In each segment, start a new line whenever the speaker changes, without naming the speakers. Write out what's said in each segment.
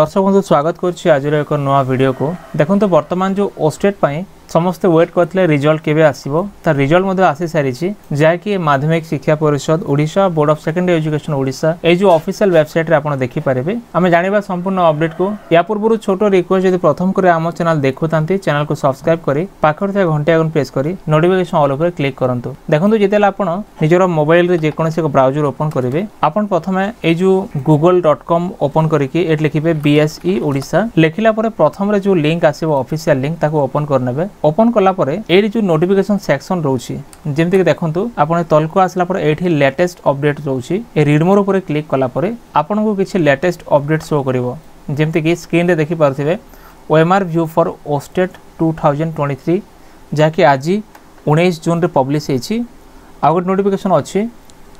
দর্শক বন্ধু স্বাগত করছি আজর এক নয় ভিডিও কু দেখুন বর্তমান যে ওস্টেট পাই ସମସ୍ତେ ୱେଟ୍ କରିଥିଲେ ରିଜଲ୍ଟ କେବେ ଆସିବ ତାର ରିଜଲ୍ଟ ମଧ୍ୟ ଆସିସାରିଛି ଯାହାକି ମାଧ୍ୟମିକ ଶିକ୍ଷା ପରିଷଦ Odisha board of secondary education Odisha ଏଇ ଯେଉଁ ଅଫିସିଆଲ ୱେବସାଇଟ୍ରେ ଆପଣ ଦେଖିପାରିବେ ଆମେ ଜାଣିବା ସମ୍ପୂର୍ଣ୍ଣ ଅପଡେଟ୍କୁ ୟା ପୂର୍ବରୁ ଛୋଟ ରିକ୍ୱେଷ୍ଟ ଯଦି ପ୍ରଥମ କରି ଆମ ଚ୍ୟାନେଲ୍ ଦେଖୁଥାନ୍ତି ଚ୍ୟାନେଲ୍କୁ ସବସ୍କ୍ରାଇବ୍ କରି ପାଖରେ ଥିବା ଘଣ୍ଟି ଆଇକନ୍ ପ୍ରେସ୍ କରି ନୋଟିଫିକେସନ୍ ଅଲ୍ ଉପରେ କ୍ଲିକ୍ କରନ୍ତୁ ଦେଖନ୍ତୁ ଯେତେବେଳେ ଆପଣ ନିଜର ମୋବାଇଲରେ ଯେକୌଣସି ଏକ ବ୍ରାଉଜର ଓପନ୍ କରିବେ ଆପଣ ପ୍ରଥମେ ଏଇ ଯେଉଁ ଗୁଗଲ୍ ଡଟ୍ କମ୍ ଓପନ୍ କରିକି ଏଠି ଲେଖିବେ ବିଏସ୍ଇ ଓଡ଼ିଶା ଲେଖିଲା ପରେ ପ୍ରଥମରେ ଯେଉଁ ଲିଙ୍କ୍ ଆସିବ ଅଫିସିଆଲ ଲିଙ୍କ୍ ତାକୁ ଓପନ୍ କରିନେବେ ওপন কলাপরে এইটি যে নোটিফিকেসন সেকশন রয়েছে যেমি দেখুন আপনার তলকু আসলা পরে এইটি লেটেস্ট অপডেট রয়েছে এই রিডমোর উপরে ক্লিক কলাপরে আপনার কিছু লেটেস্ট অপডেট শো করব যেমিকি স্ক্রিনে দেখিপারে OMR view for OSSTET two thousand twenty three যা কি আজ উনিশ জুন্রে পব্লিশ হয়েছি আউ গোটে নোটিফিকেসন অছি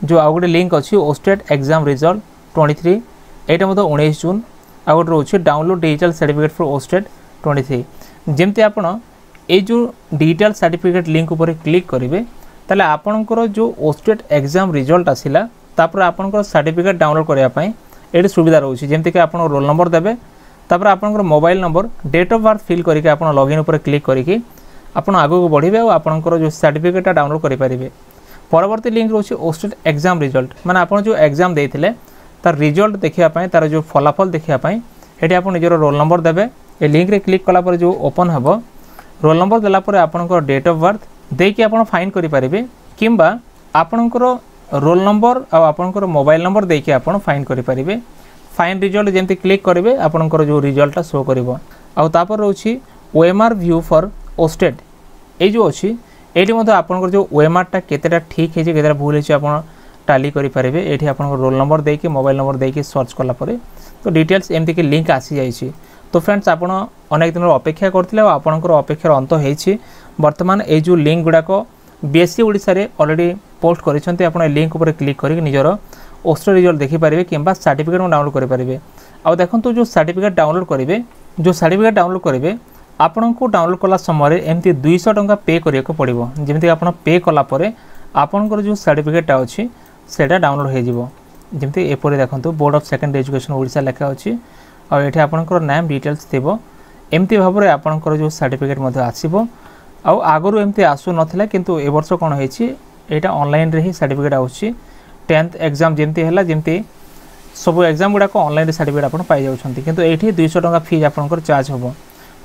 যে আউ গোটে লিঙ্ক অছি OSSTET exam result twenty three এইটা মধ্যে উনিশ জুন আউ গোটে রয়েছে download digital certificate for OSSTET twenty three যেমি আপনার এই ଯେଉଁ ଡିଜିଟାଲ ସାର୍ଟିଫିକେଟ୍ ଲିଙ୍କ ଉପରେ କ୍ଲିକ୍ କରିବେ ତାହେଲେ ଆପଣଙ୍କର ଯେଉଁ ଓଷ୍ଟେଟ୍ ଏକ୍ଜାମ୍ ରିଜଲ୍ଟ ଆସିଲା ତାପରେ ଆପଣଙ୍କର ସାର୍ଟିଫିକେଟ୍ ଡାଉନଲୋଡ଼ କରିବା ପାଇଁ ଏଠି ସୁବିଧା ରହୁଛି ଯେମିତିକି ଆପଣ ରୋଲ୍ ନମ୍ବର ଦେବେ ତାପରେ ଆପଣଙ୍କର mobile number date of birth fill କରିକି ଆପଣ ଲଗ୍ଇନ୍ ଉପରେ କ୍ଲିକ୍ କରିକି ଆପଣ ଆଗକୁ ବଢ଼ିବେ ଆଉ ଆପଣଙ୍କର ଯେଉଁ ସାର୍ଟିଫିକେଟ୍ଟା ଡାଉନଲୋଡ଼ କରିପାରିବେ ପରବର୍ତ୍ତୀ ଲିଙ୍କ ରହୁଛି ଓଷ୍ଟେଟ୍ ଏକ୍ଜାମ୍ ରିଜଲ୍ଟ ମାନେ ଆପଣ ଯେଉଁ ଏକ୍ଜାମ୍ ଦେଇଥିଲେ ତାର ରିଜଲ୍ଟ ଦେଖିବା ପାଇଁ ତାର ଯେଉଁ ଫଳାଫଳ ଦେଖିବା ପାଇଁ ଏଠି ଆପଣ ନିଜର ରୋଲ୍ ନମ୍ବର ଦେବେ ଏ ଲିଙ୍କରେ କ୍ଲିକ୍ କଲା ପରେ ଯେଉଁ ଓପନ୍ ହେବ রোল নম্বর দেলা পরে আপনার ডেট অফ বার্থ দিয়ে আপনার ফাইন করে পারে কিংবা আপনার রোল নম্বর আপনার মোবাইল নম্বর দিয়ে আপনার ফাইন করে পারে ফাইন রিজল্ট যেমনি ক্লিক করবে আপনার যে রিজল্টটা শো করব আপর রয়েছে ওএমআর ভিউ ফর ওস্টেড এই যে অছি এইটি মধ্যে আপনার যে ওএমআরটা কতটা ঠিক হয়েছে কতটা ভুল হয়েছে আপনার টালি করে পারে এটি আপনার রোল নম্বর দিয়ে মোবাইল নম্বর দিয়ে সর্চ কলাপরে তো ডিটেলস এমতি লিঙ্ক আসি যাই তো ফ্রেন্ডস আপনার অনেক দিন অপেক্ষা করলে আপনার অপেক্ষার অন্ত হয়েছি বর্তমান এই যে লিঙ্ক গুড়াক বিএসসি ওড়শার অলরেডি পোস্ট করেছেন আপনার লিঙ্ক উপরে ক্লিক করি নিজের ওস্ট রিজল্ট দেখিপারে কিংবা সার্টিফিকেট ডাউনলোড করে আউ দেখুন যে সার্টিফিকেট ডাউনলোড করবে যে সার্টিফিকেট ডাউনলোড করবে ଆପଣଙ୍କୁ ଡାଉନଲୋଡ଼ କଲା ସମୟରେ ଏମିତି ଦୁଇଶହ ଟଙ୍କା ପେ କରିବାକୁ ପଡ଼ିବ ଯେମିତିକି ଆପଣ ପେ କଲା ପରେ ଆପଣଙ୍କର ଯେଉଁ ସାର୍ଟିଫିକେଟ୍ଟା ଅଛି ସେଇଟା ଡାଉନଲୋଡ଼ ହୋଇଯିବ ଯେମିତି ଏପରି ଦେଖନ୍ତୁ board of second education Odisha ଲେଖା ଅଛି ଆଉ ଏଠି ଆପଣଙ୍କର ନାମ ଡିଟେଲ୍ସ ଥିବ ଏମିତି ଭାବରେ ଆପଣଙ୍କର ଯେଉଁ ସାର୍ଟିଫିକେଟ୍ ମଧ୍ୟ ଆସିବ ଆଉ ଆଗରୁ ଏମିତି ଆସୁନଥିଲା କିନ୍ତୁ ଏ ବର୍ଷ କ'ଣ ହେଇଛି ଏଇଟା ଅନଲାଇନ୍ରେ ହିଁ ସାର୍ଟିଫିକେଟ୍ ଆସୁଛି টেন্থ এক্সাম যেমতি হল যেমতি সব এক্সাম গুড়া অনলাইন সার্টিফিকেট আপনার পাইযাচ্ছেন কিন্তু এইটি দুইশ টাকা ফিজ আপনার চার্জ হব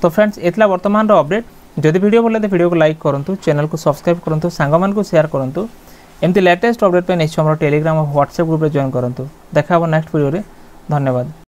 তো ফ্রেন্ডস এলা বর্তমান অপডেট যদি ভিডিও ভাল লাগে ভিডিওকে লাইক করতু চ্যানেলকে সবসক্রাইব করতু সাংমানক সেয়ার করতু এমতি লেটেস্ট অপডেট নিশ্চয় আমার টেলিগ্রাম ও হোয়াটসঅ্যাপ গ্রুপে জয়েন করতু দেখা হব নেক্সট ভিডিওরে ধন্যবাদ